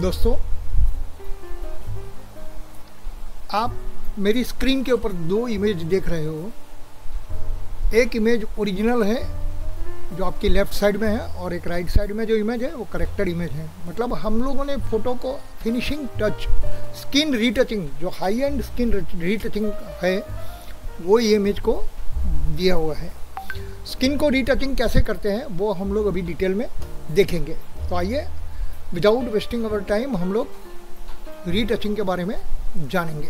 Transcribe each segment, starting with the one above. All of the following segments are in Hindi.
दोस्तों, आप मेरी स्क्रीन के ऊपर दो इमेज देख रहे हो। एक इमेज ओरिजिनल है, जो आपकी लेफ़्ट साइड में है, और एक राइट साइड में जो इमेज है, वो करेक्टेड इमेज है। मतलब हम लोगों ने फ़ोटो को फिनिशिंग टच स्किन रीटचिंग जो हाई एंड स्किन रीटचिंग है, वो इमेज को दिया हुआ है। स्किन को रीटचिंग कैसे करते हैं, वो हम लोग अभी डिटेल में देखेंगे। तो आइए विदाउट वेस्टिंग अवर टाइम हम लोग रीटचिंग के बारे में जानेंगे।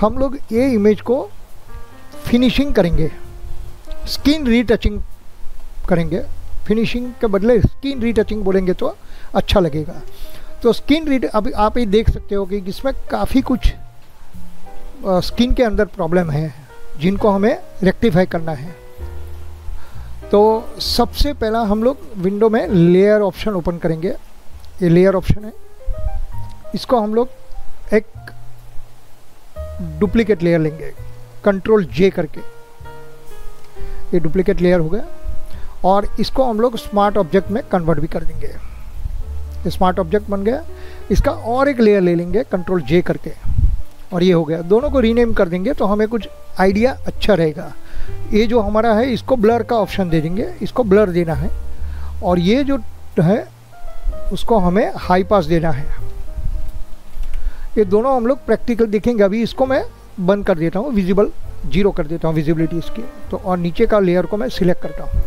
हम लोग ये इमेज को फिनिशिंग करेंगे। स्किन रीटचिंग करेंगे। फिनिशिंग के बदले स्किन रीटचिंग बोलेंगे तो अच्छा लगेगा। तो स्किन रीट अभी आप ये देख सकते हो कि इसमें काफ़ी कुछ स्किन के अंदर प्रॉब्लम है, जिनको हमें रेक्टिफाई करना है। तो सबसे पहला हम लोग विंडो में लेयर ऑप्शन ओपन करेंगे। ये लेयर ऑप्शन है। इसको हम लोग एक डुप्लीकेट लेयर लेंगे। कंट्रोल जे करके। ये डुप्लीकेट लेयर हो गया। और इसको हम लोग स्मार्ट ऑब्जेक्ट में कन्वर्ट भी कर देंगे। स्मार्ट ऑब्जेक्ट बन गया। इसका और एक लेयर ले लेंगे कंट्रोल जे करके। और ये हो गया। दोनों को रीनेम कर देंगे तो हमें कुछ आइडिया अच्छा रहेगा। ये जो हमारा है, इसको ब्लर का ऑप्शन दे देंगे। इसको ब्लर देना है। और ये जो है उसको हमें हाई पास देना है। ये दोनों हम लोग प्रैक्टिकल देखेंगे। अभी इसको मैं बंद कर देता हूँ विजिबल ज़ीरो कर देता हूँ विजिबिलिटी इसकी। तो और नीचे का लेयर को मैं सिलेक्ट करता हूँ।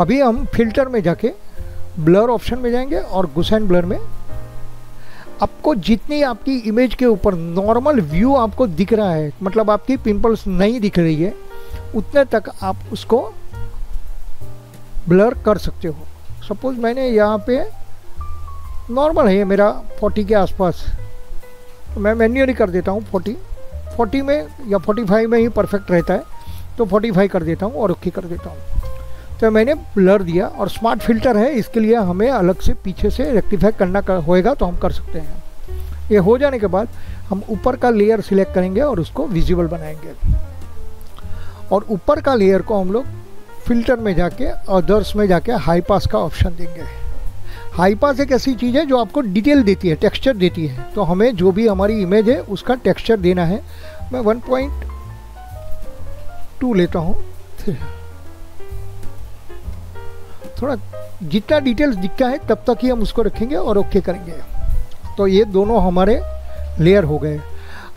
अभी हम फ़िल्टर में जाके ब्लर ऑप्शन में जाएँगे और गुसैन ब्लर में आपको जितनी आपकी इमेज के ऊपर नॉर्मल व्यू आपको दिख रहा है मतलब आपकी पिंपल्स नहीं दिख रही है, उतने तक आप उसको ब्लर कर सकते हो। सपोज़ मैंने यहाँ पे नॉर्मल है ये मेरा 40 के आसपास। तो मैं मैन्युअली कर देता हूँ 40 40 में या 45 में ही परफेक्ट रहता है। तो 45 कर देता हूँ और ओके कर देता हूँ। तो मैंने ब्लर दिया और स्मार्ट फ़िल्टर है इसके लिए हमें अलग से पीछे से रेक्टिफाई करना कर, होएगा तो हम कर सकते हैं। ये हो जाने के बाद हम ऊपर का लेयर सिलेक्ट करेंगे और उसको विजिबल बनाएँगे। और ऊपर का लेयर को हम लोग फ़िल्टर में जाके अदर्स में जाके हाई पास का ऑप्शन देंगे। हाई पास एक ऐसी चीज़ है जो आपको डिटेल देती है, टेक्सचर देती है। तो हमें जो भी हमारी इमेज है, उसका टेक्सचर देना है। मैं 1.2 लेता हूँ। थोड़ा जितना डिटेल्स दिखता है, तब तक ही हम उसको रखेंगे और ओके करेंगे। तो ये दोनों हमारे लेयर हो गए।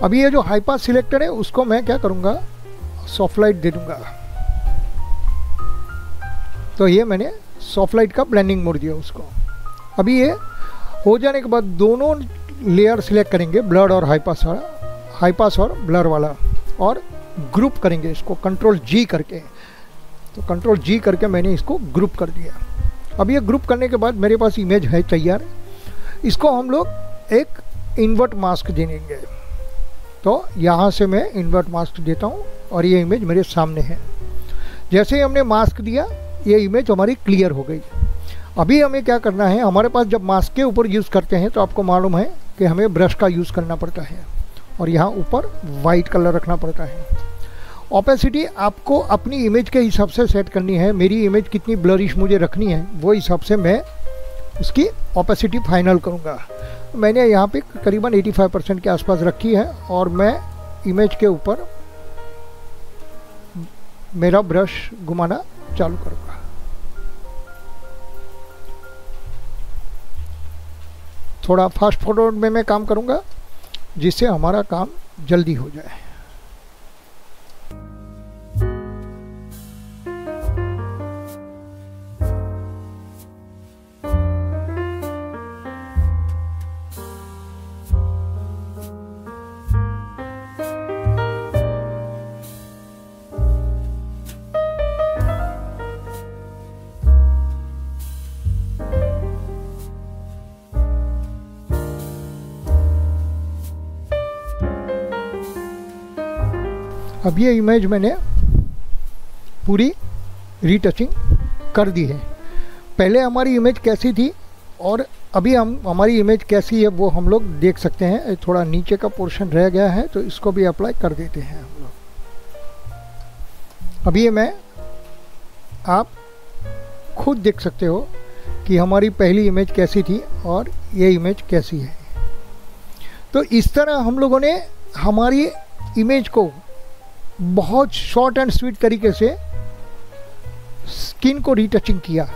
अभी ये जो हाई पास सिलेक्टर है, उसको मैं क्या करूँगा? सॉफ्ट लाइट दे दूँगा। तो ये मैंने सॉफ्ट लाइट का ब्लेंडिंग मोड दिया उसको। अभी ये हो जाने के बाद दोनों लेयर सिलेक्ट करेंगे ब्लड और हाई पास वाला हाई पास और ब्लर वाला, और ग्रुप करेंगे इसको कंट्रोल जी करके। तो कंट्रोल जी करके मैंने इसको ग्रुप कर दिया। अब ये ग्रुप करने के बाद मेरे पास इमेज है तैयार। इसको हम लोग एक इन्वर्ट मास्क देंगे। तो यहाँ से मैं इन्वर्ट मास्क देता हूँ और ये इमेज मेरे सामने है। जैसे ही हमने मास्क दिया, ये इमेज हमारी क्लियर हो गई। अभी हमें क्या करना है, हमारे पास जब मास्क के ऊपर यूज़ करते हैं तो आपको मालूम है कि हमें ब्रश का यूज़ करना पड़ता है और यहाँ ऊपर वाइट कलर रखना पड़ता है। ओपेसिटी आपको अपनी इमेज के हिसाब से सेट करनी है। मेरी इमेज कितनी ब्लरिश मुझे रखनी है, वो हिसाब से मैं उसकी ओपेसिटी फाइनल करूँगा। मैंने यहाँ पे करीबन 85 परसेंट के आसपास रखी है और मैं इमेज के ऊपर मेरा ब्रश घुमाना चालू करूँगा। थोड़ा फास्ट फॉरवर्ड में मैं काम करूँगा जिससे हमारा काम जल्दी हो जाए। अब ये इमेज मैंने पूरी रीटचिंग कर दी है। पहले हमारी इमेज कैसी थी और अभी हम, हमारी इमेज कैसी है वो हम लोग देख सकते हैं। थोड़ा नीचे का पोर्शन रह गया है तो इसको भी अप्लाई कर देते हैं हम लोग। अभी मैं आप खुद देख सकते हो कि हमारी पहली इमेज कैसी थी और ये इमेज कैसी है। तो इस तरह हम लोगों ने हमारी इमेज को बहुत शॉर्ट एंड स्वीट तरीके से स्किन को रीटचिंग किया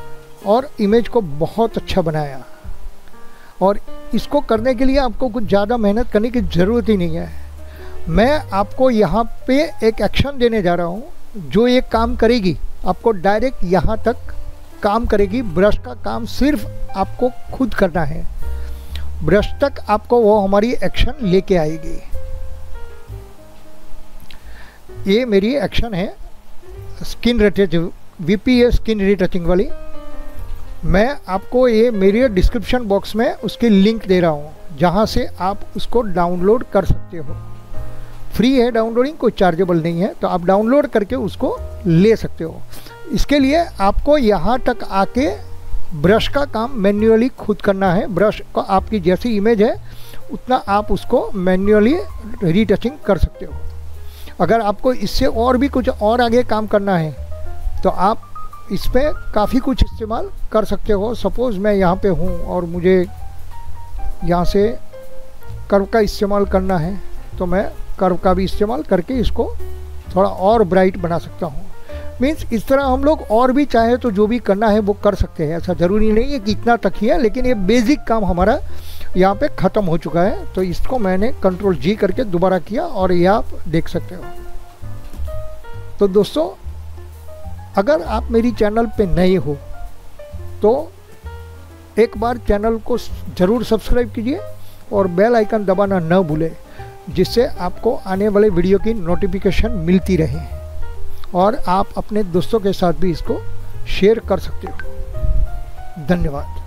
और इमेज को बहुत अच्छा बनाया। और इसको करने के लिए आपको कुछ ज़्यादा मेहनत करने की ज़रूरत ही नहीं है। मैं आपको यहाँ पे एक एक्शन देने जा रहा हूँ, जो ये काम करेगी। आपको डायरेक्ट यहाँ तक काम करेगी। ब्रश का काम सिर्फ़ आपको खुद करना है। ब्रश तक आपको वो हमारी एक्शन लेके आएगी। ये मेरी एक्शन है। Skin retouch VPA skin retouching वाली। मैं आपको ये मेरे डिस्क्रिप्शन बॉक्स में उसकी लिंक दे रहा हूँ, जहाँ से आप उसको डाउनलोड कर सकते हो। फ्री है डाउनलोडिंग कोई चार्जेबल नहीं है तो आप डाउनलोड करके उसको ले सकते हो। इसके लिए आपको यहाँ तक आके ब्रश का काम मैन्युअली खुद करना है। ब्रश का आपकी जैसी इमेज है, उतना आप उसको मैन्युअली रीटचिंग कर सकते हो। अगर आपको इससे और भी कुछ और आगे काम करना है तो आप इस पर काफ़ी कुछ इस्तेमाल कर सकते हो। सपोज़ मैं यहाँ पे हूँ और मुझे यहाँ से कर्व का इस्तेमाल करना है तो मैं कर्व का भी इस्तेमाल करके इसको थोड़ा और ब्राइट बना सकता हूँ। मीन्स इस तरह हम लोग और भी चाहे तो जो भी करना है वो कर सकते हैं। ऐसा ज़रूरी नहीं है कि इतना तक ही है, लेकिन ये बेसिक काम हमारा यहाँ पे ख़त्म हो चुका है तो इसको मैंने कंट्रोल जी करके दोबारा किया और ये आप देख सकते हो। तो दोस्तों, अगर आप मेरी चैनल पे नए हो तो एक बार चैनल को ज़रूर सब्सक्राइब कीजिए और बेल आइकन दबाना न भूलें, जिससे आपको आने वाले वीडियो की नोटिफिकेशन मिलती रहे। और आप अपने दोस्तों के साथ भी इसको शेयर कर सकते हो। धन्यवाद।